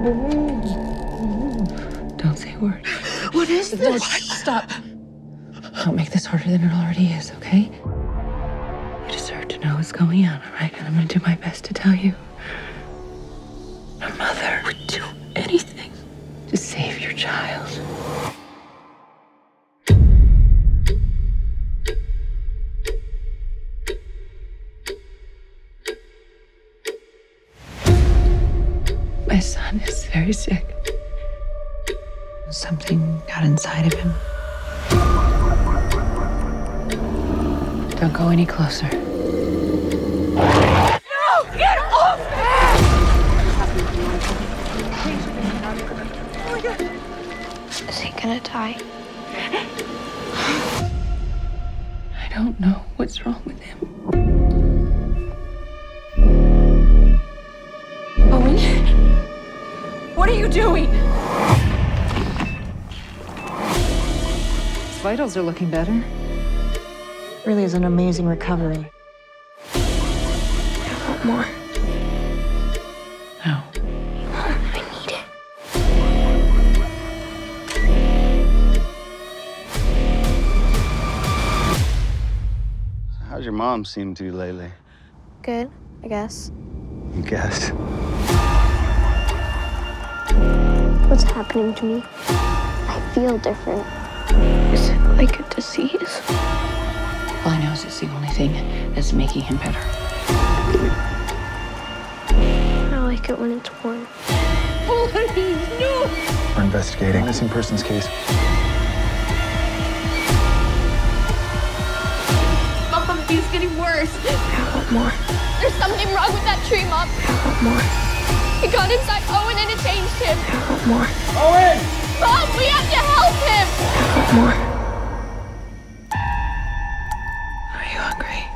Don't say a word. What is this? stop. Don't make this harder than it already is, okay? You deserve to know what's going on, all right? And I'm gonna do my best to tell you. A mother would do My son is very sick. Something got inside of him. Don't go any closer. No! Get off me! Is he gonna die? I don't know what's wrong with him. Are you doing? His vitals are looking better. Really is an amazing recovery. I want more. No. I need it. How's your mom seem to you lately? Good, I guess. You guess. What's happening to me? I feel different. Is it like a disease? All I know is it's the only thing that's making him better. I like it when it's warm. We're investigating a missing persons case. Mom, he's getting worse. I want more. There's something wrong with that tree, Mom. I want more. It got inside Owen and it changed him. I want more. Mom, we have to help him. I want more. Are you hungry?